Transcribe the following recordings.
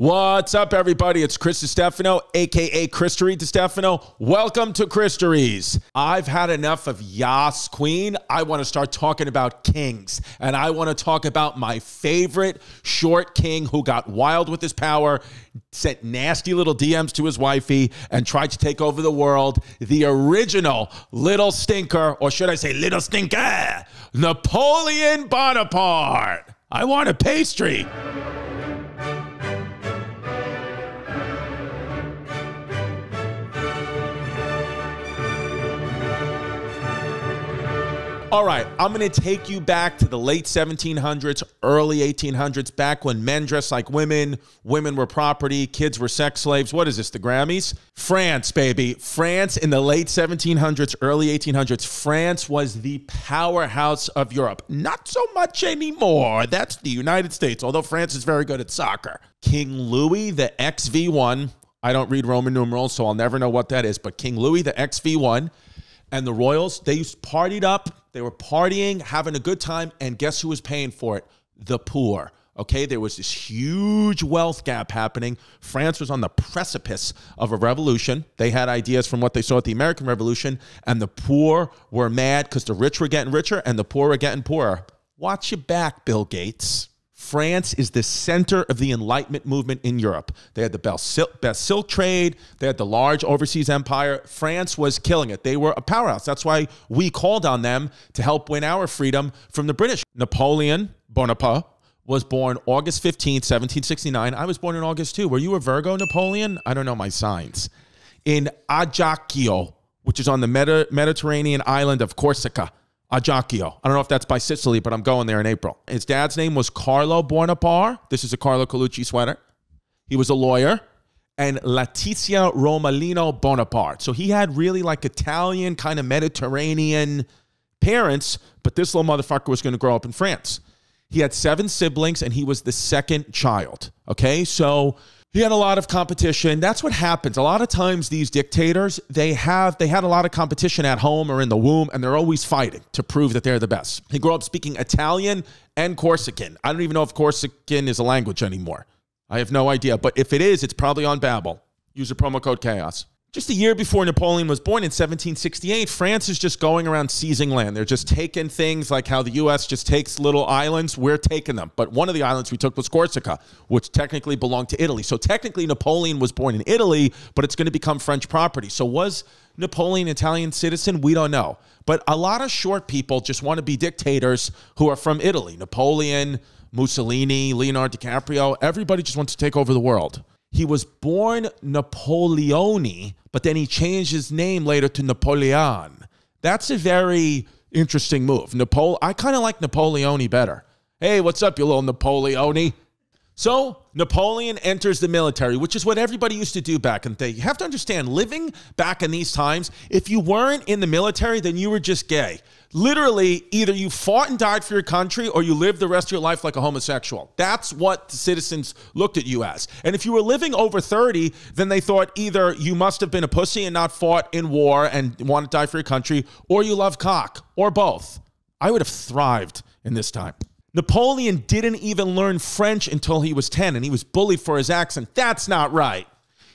What's up, everybody? It's Chris Distefano, aka Chris Christory Distefano. Welcome to Christories. I've had enough of Yas Queen. I want to start talking about kings, and I want to talk about my favorite short king who got wild with his power, sent nasty little DMs to his wifey, and tried to take over the world. The original little stinker, or should I say, little stinker, Napoleon Bonaparte. I want a pastry. All right, I'm going to take you back to the late 1700s, early 1800s, back when men dressed like women, women were property, kids were sex slaves. What is this, the Grammys? France, baby. France in the late 1700s, early 1800s. France was the powerhouse of Europe. Not so much anymore. That's the United States, although France is very good at soccer. King Louis, the XV1, I don't read Roman numerals, so I'll never know what that is, but King Louis, the XV1, and the Royals, they partied up they were partying, having a good time, and guess who was paying for it? The poor. Okay, there was this huge wealth gap happening. France was on the precipice of a revolution. They had ideas from what they saw at the American Revolution, and the poor were mad because the rich were getting richer and the poor were getting poorer. Watch your back, Bill Gates. France is the center of the Enlightenment movement in Europe. They had the best silk, trade, they had the large overseas empire. France was killing it. They were a powerhouse. That's why we called on them to help win our freedom from the British. Napoleon Bonaparte was born August 15th, 1769. I was born in August too. Were you a Virgo, Napoleon? I don't know my signs. In Ajaccio, which is on the Mediterranean island of Corsica. Ajaccio. I don't know if that's by Sicily, but I'm going there in April. His dad's name was Carlo Bonaparte. This is a Carlo Colucci sweater. He was a lawyer. And Letizia Romalino Bonaparte. So he had really like Italian, kind of Mediterranean parents, but this little motherfucker was going to grow up in France. He had seven siblings and he was the second child. Okay. So he had a lot of competition. That's what happens. A lot of times these dictators, they have they had a lot of competition at home or in the womb and they're always fighting to prove that they're the best. He grew up speaking Italian and Corsican. I don't even know if Corsican is a language anymore. I have no idea, but if it is, it's probably on Babbel Use the promo code chaos. Just a year before Napoleon was born in 1768, France is just going around seizing land. They're just taking things like how the U.S. just takes little islands. We're taking them. But one of the islands we took was Corsica, which technically belonged to Italy. So technically, Napoleon was born in Italy, but it's going to become French property. So was Napoleon Italian citizen? We don't know. But a lot of short people just want to be dictators who are from Italy. Napoleon, Mussolini, Leonardo DiCaprio, everybody just wants to take over the world. He was born Napoleone, but then he changed his name later to Napoleon. That's a very interesting move. Napole I kind of like Napoleone better. Hey, what's up, you little Napoleone? So Napoleon enters the military, which is what everybody used to do back in the day. You have to understand, living back in these times, if you weren't in the military, then you were just gay. Literally, either you fought and died for your country or you lived the rest of your life like a homosexual. That's what the citizens looked at you as. And if you were living over 30, then they thought either you must have been a pussy and not fought in war and want to die for your country, or you love cock, or both. I would have thrived in this time. Napoleon didn't even learn French until he was 10 and he was bullied for his accent. That's not right.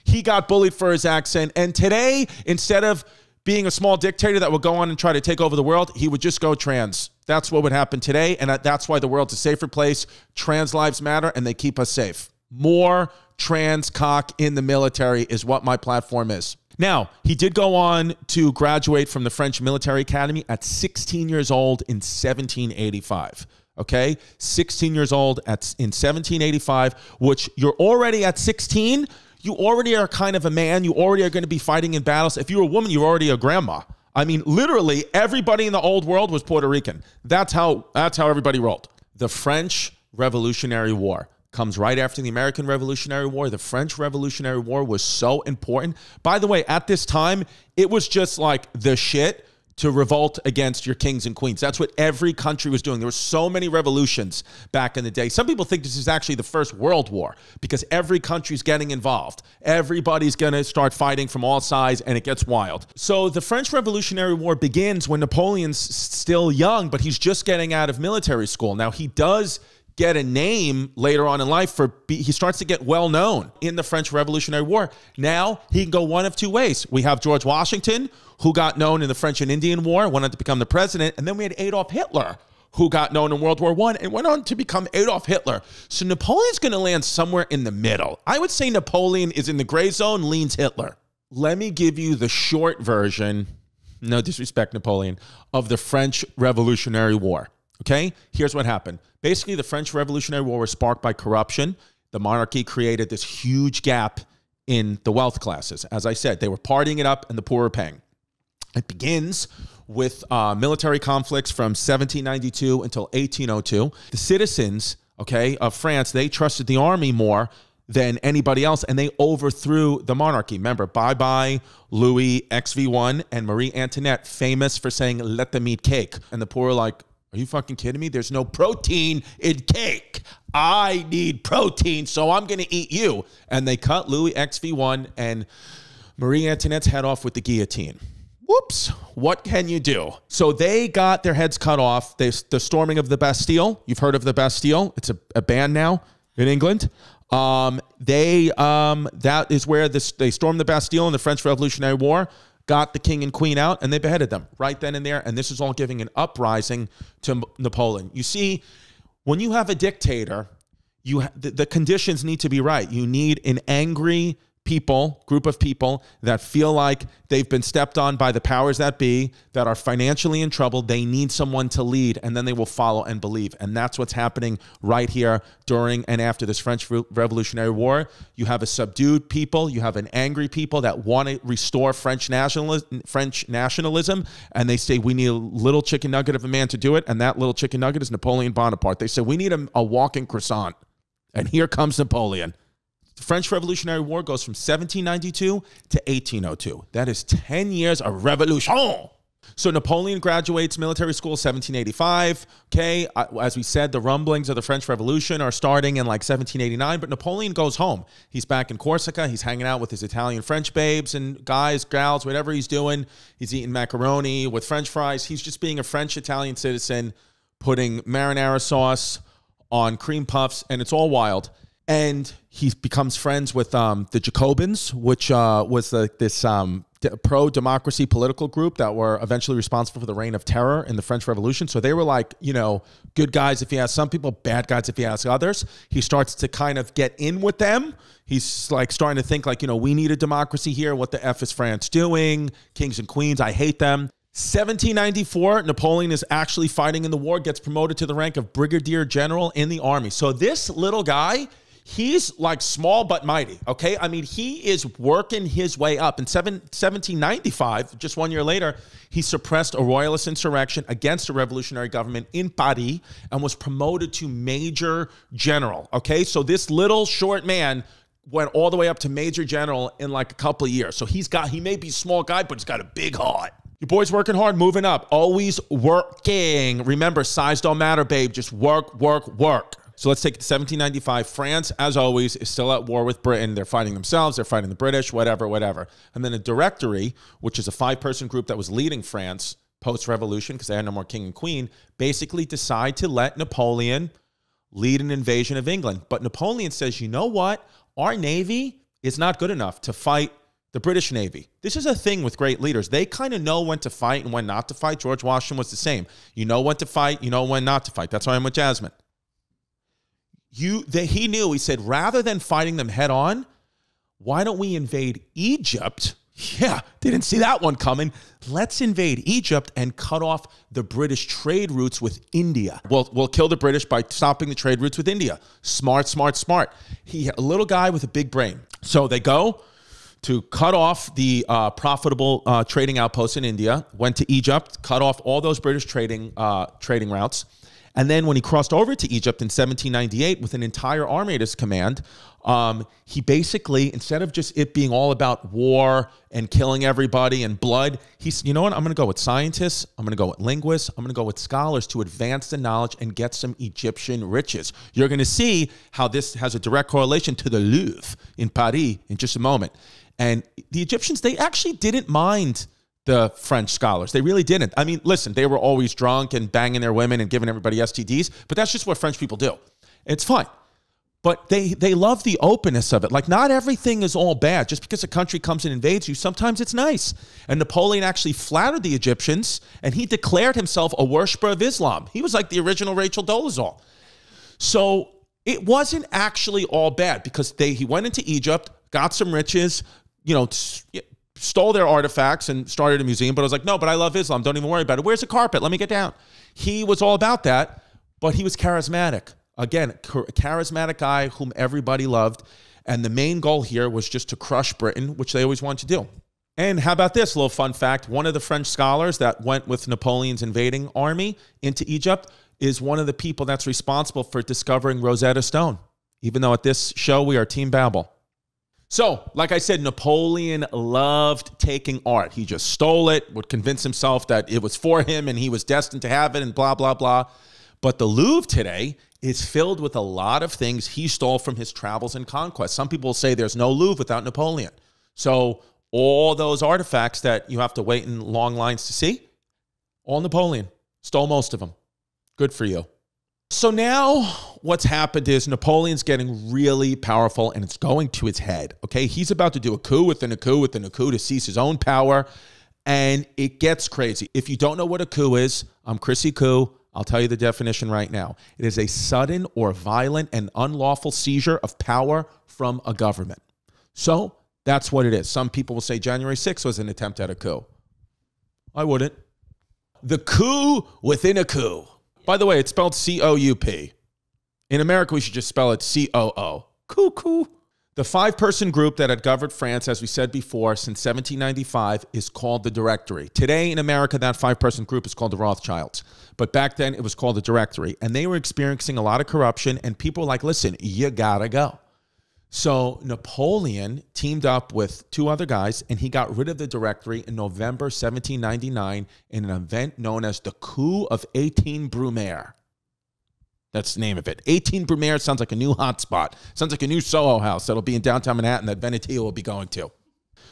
He got bullied for his accent. And today, instead of being a small dictator that would go on and try to take over the world, he would just go trans. That's what would happen today. And that's why the world's a safer place. Trans lives matter and they keep us safe. More trans cock in the military is what my platform is. Now, he did go on to graduate from the French Military Academy at 16 years old in 1785 okay? 16 years old at in 1785 which you're already at 16 you already are kind of a man. You already are going to be fighting in battles. If you're a woman you're already a grandma. I mean literally everybody in the old world was puerto rican. That's how that's how everybody rolled. The french revolutionary war comes right after the American Revolutionary War. The French Revolutionary War was so important. By the way, at this time, it was just like the shit to revolt against your kings and queens. That's what every country was doing. There were so many revolutions back in the day. Some people think this is actually the first world war because every country's getting involved. Everybody's going to start fighting from all sides and it gets wild. So the French Revolutionary War begins when Napoleon's still young, but he's just getting out of military school. Now he does get a name later on in life for he starts to get well known in the French Revolutionary War. Now he can go one of two ways. We have George Washington, who got known in the French and Indian War, wanted to become the president, and then we had Adolf Hitler, who got known in World War One and went on to become Adolf Hitler. So Napoleon's going to land somewhere in the middle. I would say Napoleon is in the gray zone, leans Hitler. Let me give you the short version. No disrespect, Napoleon, of the French Revolutionary War. Okay, here's what happened. Basically, the French Revolutionary War was sparked by corruption. The monarchy created this huge gap in the wealth classes. As I said, they were partying it up and the poor were paying. It begins with uh, military conflicts from 1792 until 1802. The citizens, okay, of France, they trusted the army more than anybody else, and they overthrew the monarchy. Remember, bye bye Louis XV1 and Marie Antoinette, famous for saying, let them eat cake. And the poor are like, are you fucking kidding me? There's no protein in cake. I need protein, so I'm going to eat you. And they cut Louis XV1 and Marie Antoinette's head off with the guillotine. Whoops, what can you do? So they got their heads cut off. They, the storming of the Bastille. You've heard of the Bastille? It's a, a band now in England. Um, they um, that is where this they stormed the Bastille in the French Revolutionary War got the king and queen out and they beheaded them right then and there. And this is all giving an uprising to Napoleon. You see, when you have a dictator, you the, the conditions need to be right. You need an angry people, group of people that feel like they've been stepped on by the powers that be, that are financially in trouble. They need someone to lead, and then they will follow and believe. And that's what's happening right here during and after this French Revolutionary War. You have a subdued people, you have an angry people that want to restore French nationalism, French nationalism, and they say we need a little chicken nugget of a man to do it, and that little chicken nugget is Napoleon Bonaparte. They say we need a, a walking croissant, and here comes Napoleon. The French Revolutionary War goes from 1792 to 1802. That is 10 years of revolution. Oh! So Napoleon graduates military school 1785. Okay, as we said, the rumblings of the French Revolution are starting in like 1789. But Napoleon goes home. He's back in Corsica. He's hanging out with his Italian French babes and guys, gals, whatever he's doing. He's eating macaroni with French fries. He's just being a French Italian citizen, putting marinara sauce on cream puffs, and it's all wild and he becomes friends with um, the Jacobins, which uh, was the, this um, pro democracy political group that were eventually responsible for the reign of terror in the French Revolution. So they were like, you know, good guys if you ask some people, bad guys if you ask others. He starts to kind of get in with them. He's like starting to think like, you know, we need a democracy here. What the F is France doing? Kings and queens, I hate them. 1794, Napoleon is actually fighting in the war, gets promoted to the rank of brigadier general in the army. So this little guy he's like small but mighty. Okay. I mean, he is working his way up. In seven, 1795, just one year later, he suppressed a royalist insurrection against a revolutionary government in Paris and was promoted to major general. Okay. So this little short man went all the way up to major general in like a couple of years. So he's got, he may be small guy, but he's got a big heart. Your boy's working hard, moving up, always working. Remember, size don't matter, babe. Just work, work, work. So let's take it to 1795. France, as always, is still at war with Britain. They're fighting themselves, they're fighting the British, whatever, whatever. And then a directory, which is a five person group that was leading France post revolution because they had no more king and queen, basically decide to let Napoleon lead an invasion of England. But Napoleon says, you know what? Our navy is not good enough to fight the British Navy. This is a thing with great leaders. They kind of know when to fight and when not to fight. George Washington was the same. You know when to fight, you know when not to fight. That's why I'm with Jasmine you that he knew. He said rather than fighting them head on why don't we invade egypt? Yeah didn't see that one coming. Let's invade egypt and cut off the british trade routes with india. We'll, we'll kill the british by stopping the trade routes with india. Smart smart smart. He a little guy with a big brain. So they go to cut off the uh, profitable uh, trading outposts in india went to egypt cut off all those british trading uh, trading routes and then when he crossed over to Egypt in 1798 with an entire army at his command, um, he basically, instead of just it being all about war and killing everybody and blood, he's, you know what? I'm going to go with scientists. I'm going to go with linguists. I'm going to go with scholars to advance the knowledge and get some Egyptian riches. You're going to see how this has a direct correlation to the Louvre in Paris in just a moment. And the Egyptians, they actually didn't mind the French scholars. They really didn't. I mean, listen, they were always drunk and banging their women and giving everybody STDs, but that's just what French people do. It's fine. But they they love the openness of it. Like not everything is all bad. Just because a country comes and invades you, sometimes it's nice. And Napoleon actually flattered the Egyptians, and he declared himself a worshiper of Islam. He was like the original Rachel Dolezal. So it wasn't actually all bad because they he went into Egypt, got some riches, you know, stole their artifacts and started a museum. But I was like, no, but I love Islam. Don't even worry about it. Where's the carpet? Let me get down. He was all about that, but he was charismatic. Again, charismatic guy whom everybody loved. And the main goal here was just to crush Britain, which they always wanted to do. And how about this little fun fact? One of the French scholars that went with Napoleon's invading army into Egypt is one of the people that's responsible for discovering Rosetta Stone, even though at this show we are Team Babbel. So, like I said, Napoleon loved taking art. He just stole it, would convince himself that it was for him and he was destined to have it, and blah, blah, blah. But the Louvre today is filled with a lot of things he stole from his travels and conquests. Some people say there's no Louvre without Napoleon. So all those artifacts that you have to wait in long lines to see, all Napoleon. Stole most of them. Good for you. So now what's happened is Napoleon's getting really powerful and it's going to his head. Okay. He's about to do a coup within a coup within a coup to seize his own power. And it gets crazy. If you don't know what a coup is, I'm Chrissy Coup. I'll tell you the definition right now. It is a sudden or violent and unlawful seizure of power from a government. So that's what it is. Some people will say January 6th was an attempt at a coup. I wouldn't. The coup within a coup. By the way, it's spelled C O U P. In America, we should just spell it C O O. Cuckoo. The five person group that had governed France, as we said before, since 1795 is called the Directory. Today in America, that five person group is called the Rothschilds. But back then, it was called the Directory. And they were experiencing a lot of corruption, and people were like, listen, you gotta go. So Napoleon teamed up with two other guys, and he got rid of the Directory in November 1799 in an event known as the Coup of 18 Brumaire. That's the name of it. 18 Brumaire sounds like a new hotspot. Sounds like a new Soho house that'll be in downtown Manhattan that Venetia will be going to.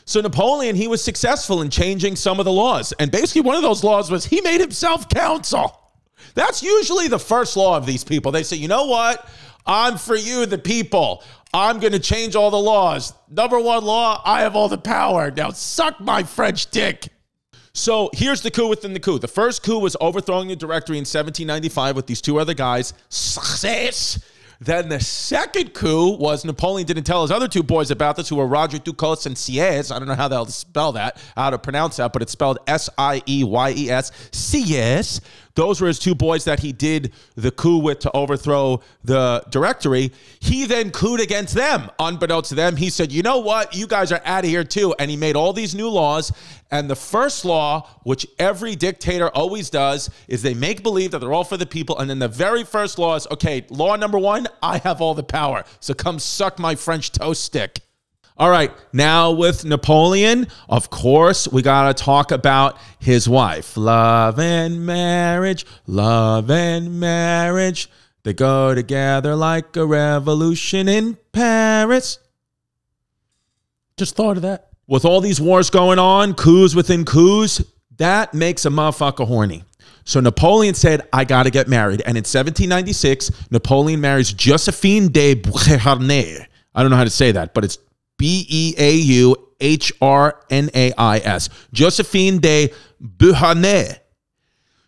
So Napoleon, he was successful in changing some of the laws. And basically one of those laws was he made himself consul. That's usually the first law of these people. They say, you know what? I'm for you, the people. I'm going to change all the laws. Number one law, I have all the power. Now suck my French dick. So here's the coup within the coup. The first coup was overthrowing the directory in 1795 with these two other guys. Success. Then the second coup was Napoleon didn't tell his other two boys about this, who were Roger Ducos and Sieyes. I don't know how they'll spell that, how to pronounce that, but it's spelled S I E Y E S. Sieyes. Those were his two boys that he did the coup with to overthrow the directory. He then cooed against them. Unbeknownst to them, he said, You know what? You guys are out of here too. And he made all these new laws. And the first law, which every dictator always does, is they make believe that they're all for the people. And then the very first law is okay, law number one, I have all the power. So come suck my French toast stick. All right, now with Napoleon, of course, we got to talk about his wife. Love and marriage, love and marriage. They go together like a revolution in Paris. Just thought of that. With all these wars going on, coups within coups, that makes a motherfucker horny. So Napoleon said, I got to get married. And in 1796, Napoleon marries Josephine de Beauharnais. I don't know how to say that, but it's B E A U H R N A I S. Josephine de Beauharnais.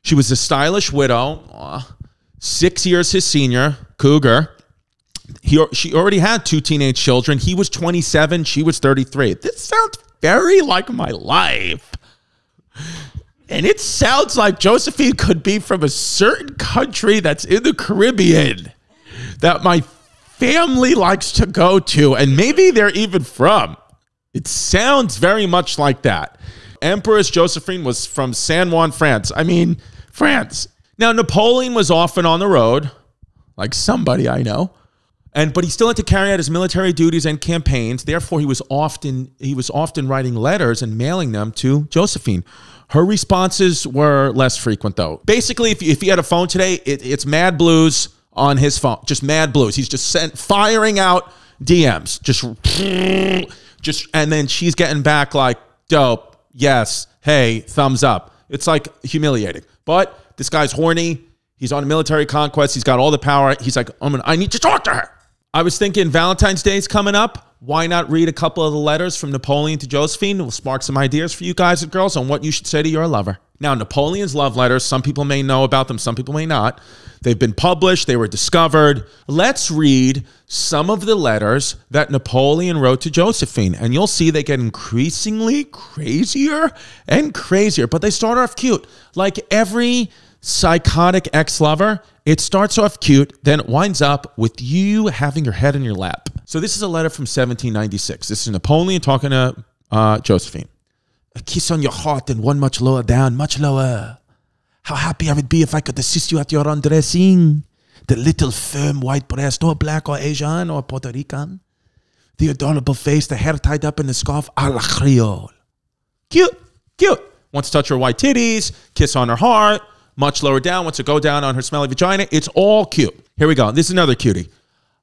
She was a stylish widow, six years his senior, cougar. He, she already had two teenage children. He was 27, she was 33. This sounds very like my life. And it sounds like Josephine could be from a certain country that's in the Caribbean that my family likes to go to, and maybe they're even from. It sounds very much like that. Empress Josephine was from San Juan, France. I mean, France. Now, Napoleon was often on the road, like somebody I know. And but he still had to carry out his military duties and campaigns. Therefore, he was often he was often writing letters and mailing them to Josephine. Her responses were less frequent, though. Basically, if, if he had a phone today, it, it's Mad Blues on his phone, just Mad Blues. He's just sent firing out DMs, just just, and then she's getting back like, "Dope, yes, hey, thumbs up." It's like humiliating, but this guy's horny. He's on a military conquest. He's got all the power. He's like, I'm gonna, I need to talk to her. I was thinking Valentine's Day is coming up. Why not read a couple of the letters from Napoleon to Josephine? It will spark some ideas for you guys and girls on what you should say to your lover. Now, Napoleon's love letters, some people may know about them, some people may not. They've been published, they were discovered. Let's read some of the letters that Napoleon wrote to Josephine, and you'll see they get increasingly crazier and crazier, but they start off cute. Like every psychotic ex lover, it starts off cute, then it winds up with you having your head in your lap. So, this is a letter from 1796. This is Napoleon talking to uh, Josephine. A kiss on your heart and one much lower down, much lower. How happy I would be if I could assist you at your undressing. The little firm white breast, or black or Asian or Puerto Rican. The adorable face, the hair tied up in a scarf a la Creole. Cute, cute. Wants to touch her white titties, kiss on her heart, much lower down, wants to go down on her smelly vagina. It's all cute. Here we go. This is another cutie.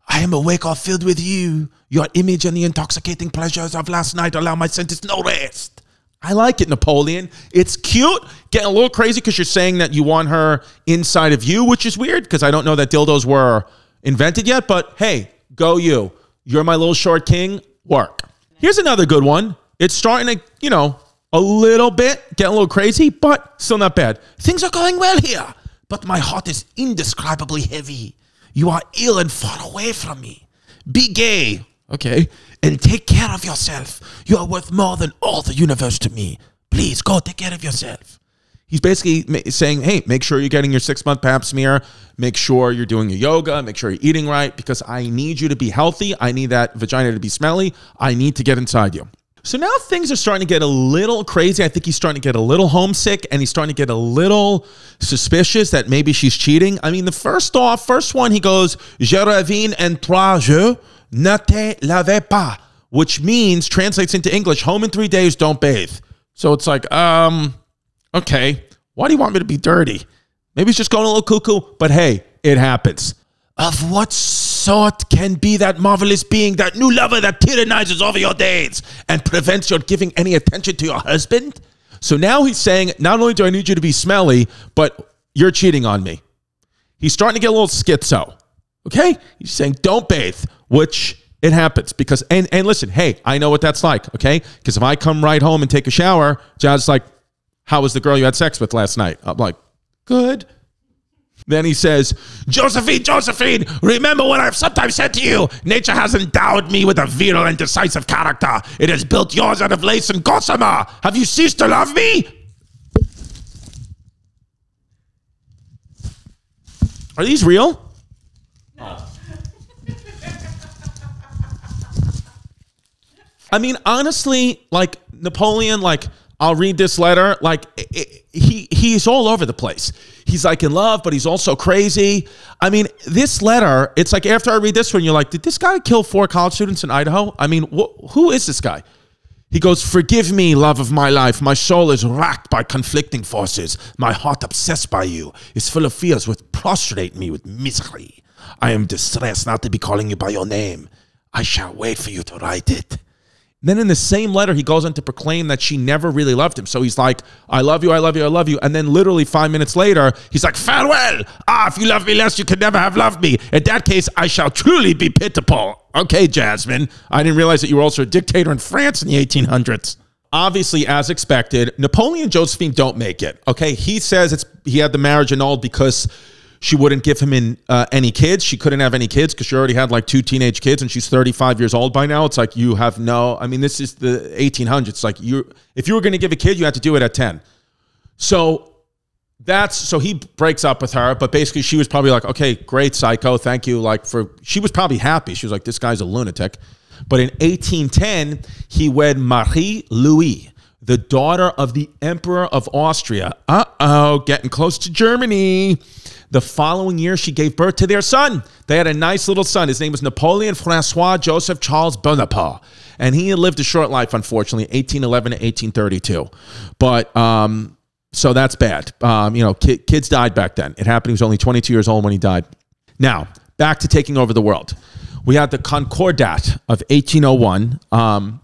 I am awake or filled with you. Your image and the intoxicating pleasures of last night allow my senses no rest. I like it, Napoleon. It's cute. Getting a little crazy because you're saying that you want her inside of you, which is weird because I don't know that dildos were invented yet. But hey, go you. You're my little short king. Work. Here's another good one. It's starting to, you know, a little bit, getting a little crazy, but still not bad. Things are going well here, but my heart is indescribably heavy. You are ill and far away from me. Be gay, okay? And take care of yourself. You are worth more than all the universe to me. Please go take care of yourself. He's basically saying, hey, make sure you're getting your six month pap smear. Make sure you're doing your yoga. Make sure you're eating right because I need you to be healthy. I need that vagina to be smelly. I need to get inside you. So now things are starting to get a little crazy. I think he's starting to get a little homesick and he's starting to get a little suspicious that maybe she's cheating. I mean, the first off, first one, he goes, Je reviens en trois jours, ne te lave pas, which means, translates into English, home in three days, don't bathe. So it's like, um, okay, why do you want me to be dirty? Maybe he's just going a little cuckoo, but hey, it happens. Of what sort can be that marvelous being, that new lover that tyrannizes over your days and prevents your giving any attention to your husband? So now he's saying, not only do I need you to be smelly, but you're cheating on me. He's starting to get a little schizo. Okay? He's saying, don't bathe, which it happens because, and, and listen, hey, I know what that's like, okay? Because if I come right home and take a shower, Jaz's like, how was the girl you had sex with last night? I'm like, good. Then he says, Josephine, Josephine, remember what I've sometimes said to you. Nature has endowed me with a virile and decisive character. It has built yours out of lace and gossamer. Have you ceased to love me? Are these real? No. I mean, honestly, like Napoleon, like I'll read this letter. Like it, he he's all over the place. He's like in love, but he's also crazy. I mean, this letter. It's like after I read this one, you're like, did this guy kill four college students in Idaho? I mean, wh who is this guy? He goes, Forgive me, love of my life. My soul is racked by conflicting forces. My heart, obsessed by you, is full of fears which prostrate me with misery. I am distressed not to be calling you by your name. I shall wait for you to write it. Then in the same letter, he goes on to proclaim that she never really loved him. So he's like, I love you, I love you, I love you. And then literally five minutes later, he's like, farewell. Ah, if you love me less, you could never have loved me. In that case, I shall truly be pitiful. Okay, Jasmine. I didn't realize that you were also a dictator in France in the 1800s. Obviously, as expected, Napoleon and Josephine don't make it. Okay, he says it's he had the marriage annulled because she wouldn't give him in uh, any kids. She couldn't have any kids because she already had like two teenage kids, and she's 35 years old by now. It's like you have no. I mean, this is the 1800s. It's like you, if you were going to give a kid, you had to do it at 10. So that's so he breaks up with her, but basically she was probably like, okay, great, psycho, thank you. Like for she was probably happy. She was like, this guy's a lunatic. But in 1810, he wed Marie Louis, the daughter of the Emperor of Austria. Uh oh, getting close to Germany. The following year, she gave birth to their son. They had a nice little son. His name was Napoleon Francois Joseph Charles Bonaparte. And he lived a short life, unfortunately, 1811 to 1832. But, um, so that's bad. Um, you know, kids died back then. It happened. He was only 22 years old when he died. Now, back to taking over the world. We had the Concordat of 1801. Um,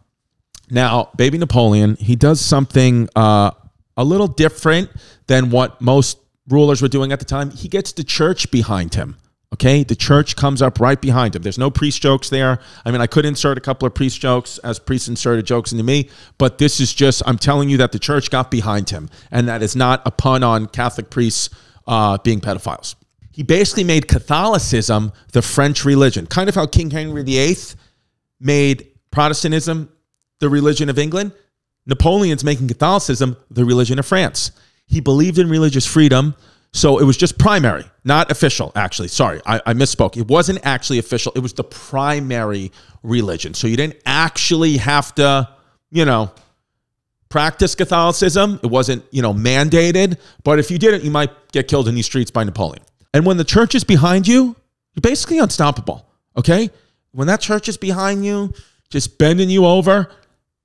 now, baby Napoleon, he does something uh, a little different than what most rulers were doing at the time. He gets the church behind him. Okay, the church comes up right behind him. There's no priest jokes there. I mean, I could insert a couple of priest jokes as priests inserted jokes into me, but this is just, I'm telling you that the church got behind him, and that is not a pun on Catholic priests uh, being pedophiles. He basically made Catholicism the French religion, kind of how King Henry VIII made Protestantism the religion of England. Napoleon's making Catholicism the religion of France. He believed in religious freedom. So it was just primary, not official, actually. Sorry, I, I, misspoke. It wasn't actually official. It was the primary religion. So you didn't actually have to, you know, practice Catholicism. It wasn't, you know, mandated. But if you didn't, you might get killed in these streets by Napoleon. And when the church is behind you, you're basically unstoppable. Okay? When that church is behind you, just bending you over,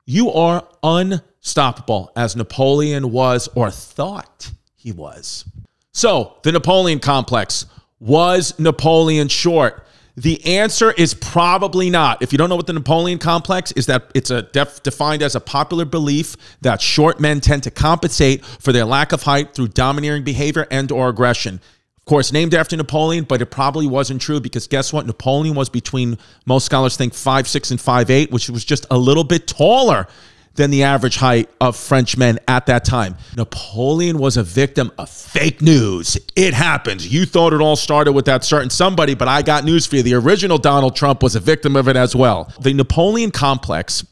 you are unstoppable, as Napoleon was or thought he was. So, the Napoleon complex was Napoleon short? The answer is probably not. If you don't know what the Napoleon complex is, that it's a def, defined as a popular belief that short men tend to compensate for their lack of height through domineering behavior and or aggression. Of course, named after Napoleon, but it probably wasn't true because guess what? Napoleon was between, most scholars think, five six and five eight, which was just a little bit taller than the average height of French men at that time. Napoleon was a victim of fake news. It happens. You thought it all started with that certain somebody, but I got news for you. The original Donald Trump was a victim of it as well. The Napoleon complex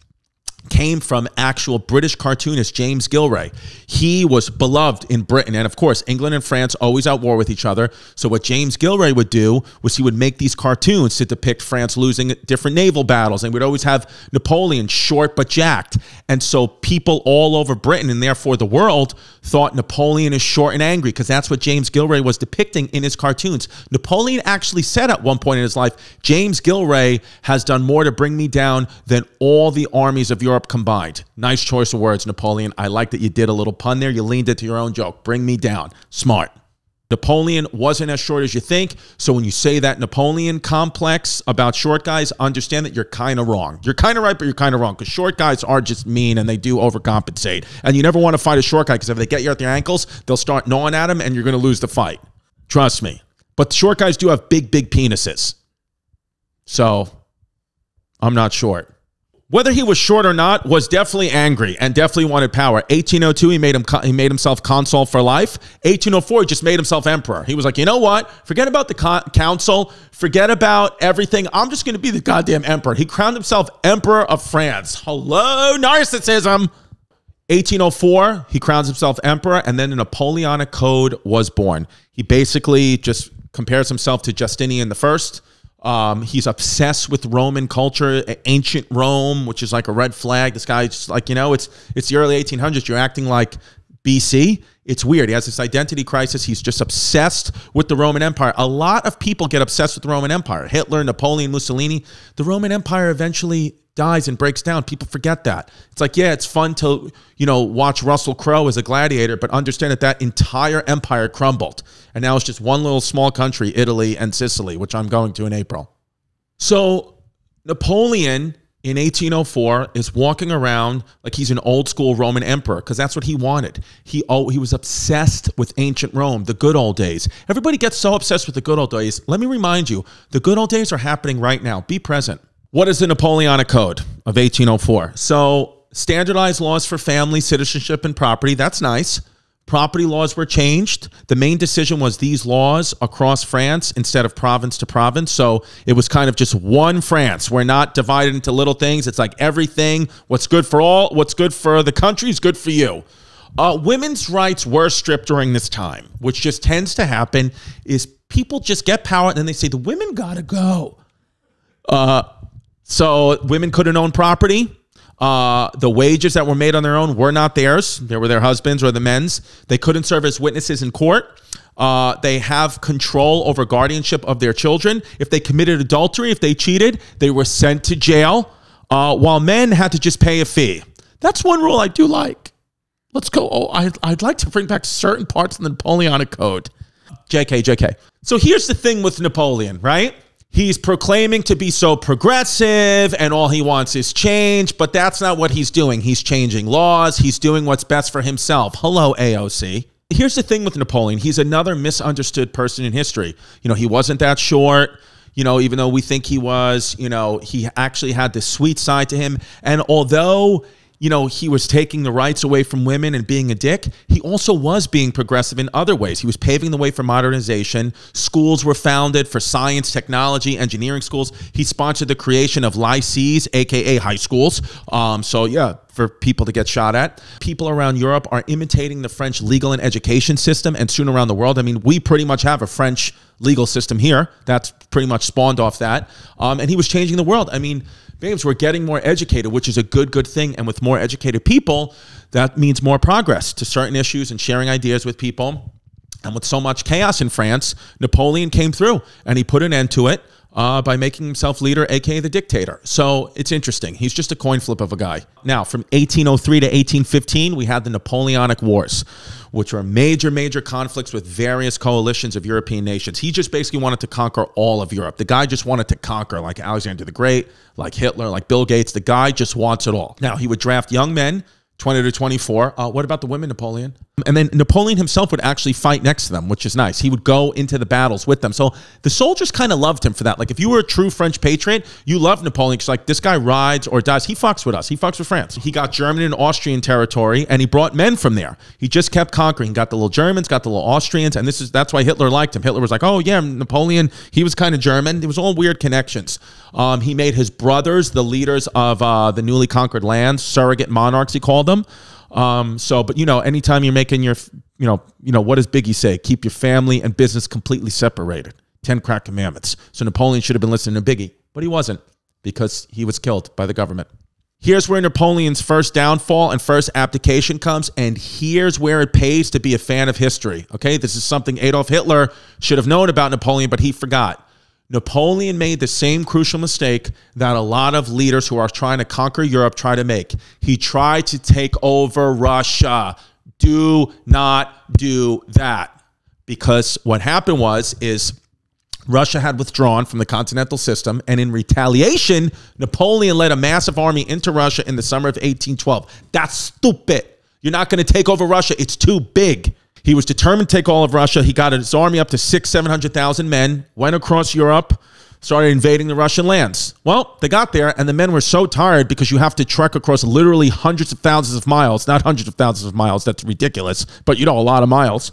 came from actual British cartoonist James Gillray. He was beloved in Britain. And of course, England and France always at war with each other. So what James Gillray would do was he would make these cartoons to depict France losing different naval battles. And we'd always have Napoleon short but jacked. And so people all over Britain and therefore the world thought Napoleon is short and angry because that's what James Gillray was depicting in his cartoons. Napoleon actually said at one point in his life, James Gillray has done more to bring me down than all the armies of Europe Europe combined. Nice choice of words, Napoleon. I like that you did a little pun there. You leaned into your own joke. Bring me down. Smart. Napoleon wasn't as short as you think. So when you say that Napoleon complex about short guys, understand that you're kind of wrong. You're kind of right, but you're kind of wrong because short guys are just mean and they do overcompensate. And you never want to fight a short guy because if they get you at their ankles, they'll start gnawing at him and you're going to lose the fight. Trust me. But short guys do have big, big penises. So I'm not short whether he was short or not, was definitely angry and definitely wanted power. 1802, he made him he made himself consul for life. 1804, he just made himself emperor. He was like, you know what? Forget about the council. Forget about everything. I'm just going to be the goddamn emperor. He crowned himself emperor of France. Hello, narcissism. 1804, he crowns himself emperor, and then the Napoleonic Code was born. He basically just compares himself to Justinian the First um, he's obsessed with Roman culture, ancient Rome, which is like a red flag. This guy's like, you know, it's it's the early 1800s. You're acting like BC. It's weird. He has this identity crisis. He's just obsessed with the Roman Empire. A lot of people get obsessed with the Roman Empire. Hitler, Napoleon, Mussolini. The Roman Empire eventually dies and breaks down. People forget that. It's like, yeah, it's fun to, you know, watch Russell Crowe as a gladiator, but understand that that entire empire crumbled. And now it's just one little small country, Italy and Sicily, which I'm going to in April. So Napoleon in 1804 is walking around like he's an old school Roman emperor because that's what he wanted. He oh, he was obsessed with ancient Rome, the good old days. Everybody gets so obsessed with the good old days. Let me remind you, the good old days are happening right now. Be present. What is the Napoleonic Code of 1804? So, standardized laws for family, citizenship, and property. That's nice. Property laws were changed. The main decision was these laws across France instead of province to province. So it was kind of just one France. We're not divided into little things. It's like everything. What's good for all, what's good for the country is good for you. Uh, women's rights were stripped during this time, which just tends to happen is people just get power and then they say the women gotta go. Uh, so women couldn't own property. Uh, the wages that were made on their own were not theirs. They were their husbands or the men's. They couldn't serve as witnesses in court. Uh, they have control over guardianship of their children. If they committed adultery, if they cheated, they were sent to jail, uh, while men had to just pay a fee. That's one rule I do like. Let's go. Oh, I'd, I'd like to bring back certain parts of the Napoleonic Code. JK, JK. So here's the thing with Napoleon, right? He's proclaiming to be so progressive and all he wants is change, but that's not what he's doing. He's changing laws, he's doing what's best for himself. Hello, AOC. here's the thing with Napoleon. He's another misunderstood person in history. You know, he wasn't that short. You know, even though we think he was, you know, he actually had this sweet side to him. And although you know, he was taking the rights away from women and being a dick, he also was being progressive in other ways. He was paving the way for modernization. Schools were founded for science, technology, engineering schools. He sponsored the creation of lycees, aka high schools. Um, so yeah, for people to get shot at. People around Europe are imitating the French legal and education system and soon around the world. I mean, we pretty much have a French legal system here that's pretty much spawned off that. Um, and he was changing the world. I mean, babes, we're getting more educated, which is a good, good thing. And with more educated people, that means more progress to certain issues and sharing ideas with people. And with so much chaos in France, Napoleon came through and he put an end to it uh, by making himself leader, aka the dictator. So it's interesting. He's just a coin flip of a guy. Now, from 1803 to 1815, we had the Napoleonic Wars, which were major, major conflicts with various coalitions of European nations. He just basically wanted to conquer all of Europe. The guy just wanted to conquer, like Alexander the Great, like Hitler, like Bill Gates. The guy just wants it all. Now, he would draft young men 20 to 24. Uh, what about the women, Napoleon? And then Napoleon himself would actually fight next to them, which is nice. He would go into the battles with them. So the soldiers kind of loved him for that. Like if you were a true French patriot, you loved Napoleon because like this guy rides or dies. He fucks with us. He fucks with France. He got German and Austrian territory and he brought men from there. He just kept conquering. Got the little Germans, got the little Austrians, and this is that's why Hitler liked him. Hitler was like, oh yeah, Napoleon. He was kind of German. It was all weird connections. Um, he made his brothers the leaders of uh, the newly conquered lands, surrogate monarchs. He called them. Um, so, but you know, anytime you're making your, you know, you know, what does Biggie say? Keep your family and business completely separated. Ten crack commandments. So Napoleon should have been listening to Biggie, but he wasn't because he was killed by the government. Here's where Napoleon's first downfall and first abdication comes, and here's where it pays to be a fan of history. Okay, this is something Adolf Hitler should have known about Napoleon, but he forgot. Napoleon made the same crucial mistake that a lot of leaders who are trying to conquer Europe try to make. He tried to take over Russia. Do not do that. Because what happened was is Russia had withdrawn from the continental system, and in retaliation, Napoleon led a massive army into Russia in the summer of 1812. That's stupid. You're not going to take over Russia. It's too big. He was determined to take all of Russia. He got his army up to six, 700,000 men, went across Europe, started invading the Russian lands. Well, they got there, and the men were so tired because you have to trek across literally hundreds of thousands of miles, not hundreds of thousands of miles, that's ridiculous, but you know, a lot of miles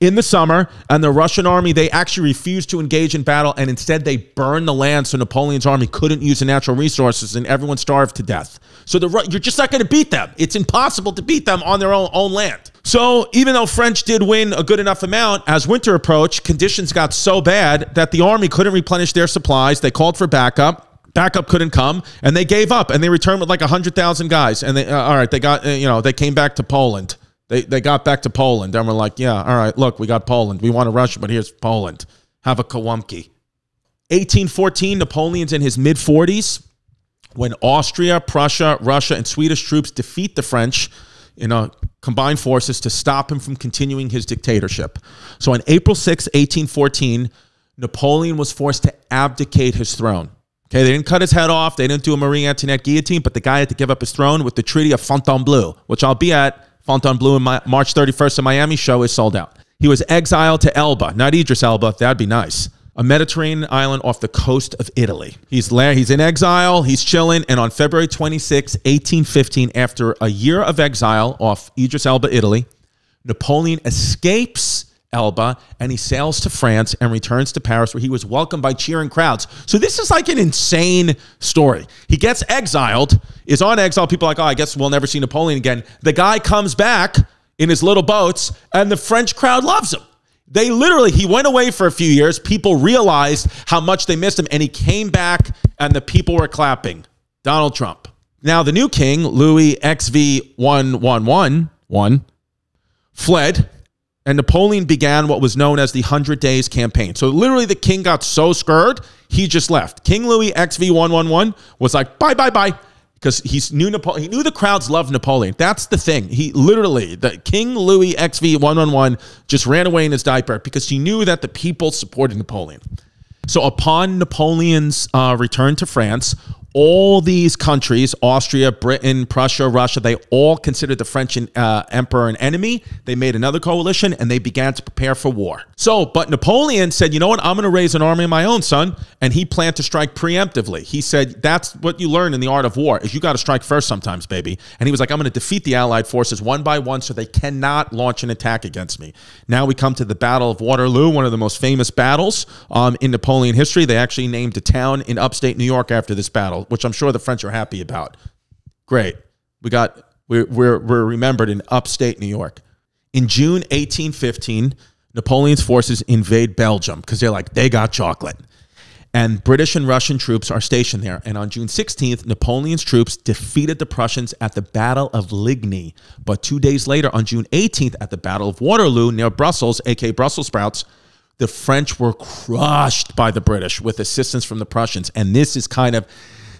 in the summer, and the Russian army, they actually refused to engage in battle, and instead they burned the land so Napoleon's army couldn't use the natural resources, and everyone starved to death. So the, you're just not going to beat them. It's impossible to beat them on their own, own land. So even though French did win a good enough amount, as winter approached, conditions got so bad that the army couldn't replenish their supplies. They called for backup backup couldn't come and they gave up and they returned with like 100,000 guys and they uh, all right they got uh, you know they came back to Poland they they got back to Poland and we're like, yeah, all right, look, we got Poland. We want to Russia, but here's Poland. Have a Kawumki. 1814, Napoleon's in his mid 40s when Austria, Prussia, Russia, and Swedish troops defeat the French in a combined forces to stop him from continuing his dictatorship. So on April 6, 1814, Napoleon was forced to abdicate his throne. Okay, they didn't cut his head off. They didn't do a Marie Antoinette guillotine, but the guy had to give up his throne with the Treaty of Fontainebleau, which I'll be at Fontainebleau in my, March 31st in Miami show is sold out. He was exiled to Elba, not Idris Elba. That'd be nice. A Mediterranean island off the coast of Italy. He's there, he's in exile, he's chilling, and on February 26, 1815, after a year of exile off Idris Elba, Italy, Napoleon escapes Elba and he sails to France and returns to Paris where he was welcomed by cheering crowds. So this is like an insane story. He gets exiled, is on exile. People are like, oh, I guess we'll never see Napoleon again. The guy comes back in his little boats and the French crowd loves him. They literally, he went away for a few years. People realized how much they missed him and he came back and the people were clapping. Donald Trump. Now, the new king, Louis XV1111, fled and Napoleon began what was known as the Hundred Days Campaign. So literally, the king got so scared, he just left. King Louis XV111 was like, bye, bye, bye. Because he knew Napoleon, he knew the crowds loved Napoleon. That's the thing. He literally, the King Louis XV111 just ran away in his diaper because he knew that the people supported Napoleon. So upon Napoleon's uh, return to France, all these countries Austria, Britain, Prussia, Russia they all considered the French uh, emperor an enemy. They made another coalition and they began to prepare for war. So, but Napoleon said, you know what? I'm going to raise an army of my own, son. And he planned to strike preemptively. He said, that's what you learn in the art of war is you got to strike first sometimes, baby. And he was like, I'm going to defeat the Allied forces one by one so they cannot launch an attack against me. Now we come to the Battle of Waterloo, one of the most famous battles um, in Napoleon history. They actually named a town in upstate New York after this battle, which I'm sure the French are happy about. Great. We got, we're, we're, we're remembered in upstate New York. In June 1815, Napoleon's forces invade Belgium because they're like, they got chocolate. And British and Russian troops are stationed there. And on June 16th, Napoleon's troops defeated the Prussians at the Battle of Ligny. But two days later, on June 18th, at the Battle of Waterloo near Brussels, aka Brussels sprouts, the French were crushed by the British with assistance from the Prussians. And this is kind of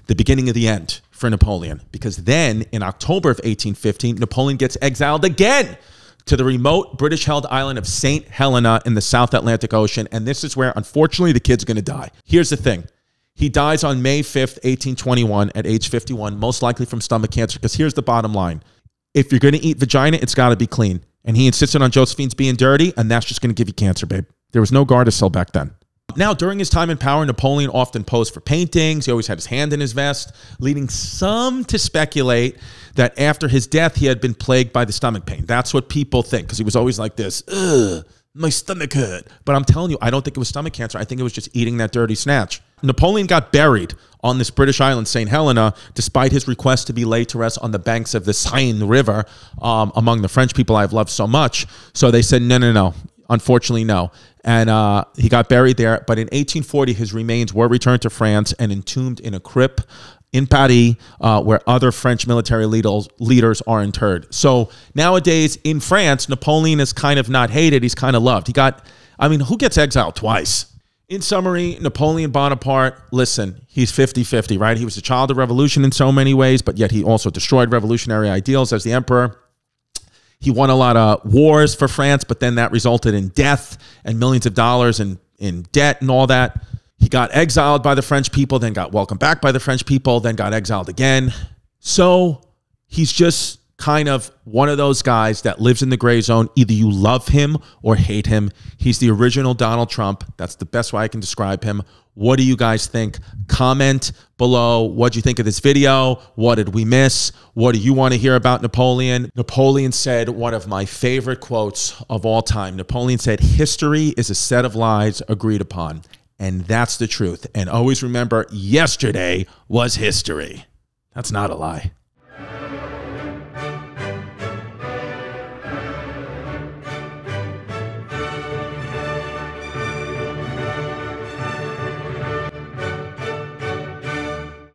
the beginning of the end for Napoleon because then in October of 1815, Napoleon gets exiled again to the remote British held island of St. Helena in the South Atlantic Ocean. And this is where, unfortunately, the kid's going to die. Here's the thing he dies on May 5th, 1821, at age 51, most likely from stomach cancer. Because here's the bottom line if you're going to eat vagina, it's got to be clean. And he insisted on Josephine's being dirty, and that's just going to give you cancer, babe. There was no Gardasil back then. Now, during his time in power, Napoleon often posed for paintings. He always had his hand in his vest, leading some to speculate that after his death, he had been plagued by the stomach pain. That's what people think, because he was always like this, ugh, my stomach hurt. But I'm telling you, I don't think it was stomach cancer. I think it was just eating that dirty snatch. Napoleon got buried on this British island, St. Helena, despite his request to be laid to rest on the banks of the Seine River um, among the French people I've loved so much. So they said, no, no, no. Unfortunately, no. And uh, he got buried there. But in 1840, his remains were returned to France and entombed in a crypt in Paris, uh, where other French military leaders, leaders are interred. So nowadays in France, Napoleon is kind of not hated. He's kind of loved. He got, I mean, who gets exiled twice? In summary, Napoleon Bonaparte, listen, he's 50 50, right? He was a child of revolution in so many ways, but yet he also destroyed revolutionary ideals as the emperor. He won a lot of wars for France, but then that resulted in death and millions of dollars in, in debt and all that. He got exiled by the French people, then got welcomed back by the French people, then got exiled again. So he's just kind of one of those guys that lives in the gray zone. Either you love him or hate him. He's the original Donald Trump. That's the best way I can describe him. What do you guys think? Comment below. What do you think of this video? What did we miss? What do you want to hear about Napoleon? Napoleon said one of my favorite quotes of all time. Napoleon said, History is a set of lies agreed upon. And that's the truth. And always remember, yesterday was history. That's not a lie.